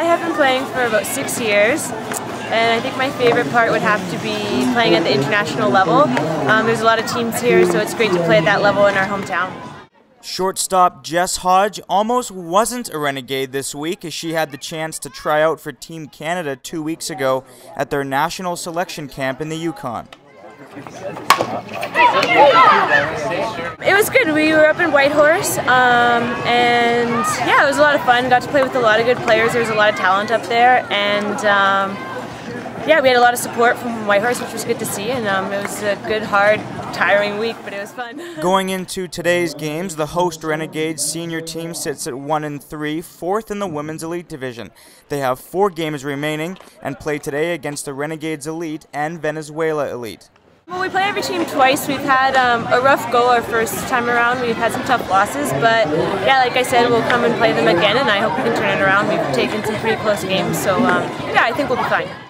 I have been playing for about six years. And I think my favorite part would have to be playing at the international level. Um, there's a lot of teams here, so it's great to play at that level in our hometown. Shortstop Jess Hodge almost wasn't a renegade this week as she had the chance to try out for Team Canada two weeks ago at their national selection camp in the Yukon. Was good. We were up in Whitehorse, um, and yeah, it was a lot of fun. Got to play with a lot of good players. There was a lot of talent up there, and um, yeah, we had a lot of support from Whitehorse, which was good to see. And um, it was a good, hard, tiring week, but it was fun. Going into today's games, the host Renegades senior team sits at one and three, fourth in the women's elite division. They have four games remaining and play today against the Renegades Elite and Venezuela Elite. Well, we play every team twice. We've had um, a rough go our first time around. We've had some tough losses, but yeah, like I said, we'll come and play them again, and I hope we can turn it around. We've taken some pretty close games, so um, yeah, I think we'll be fine.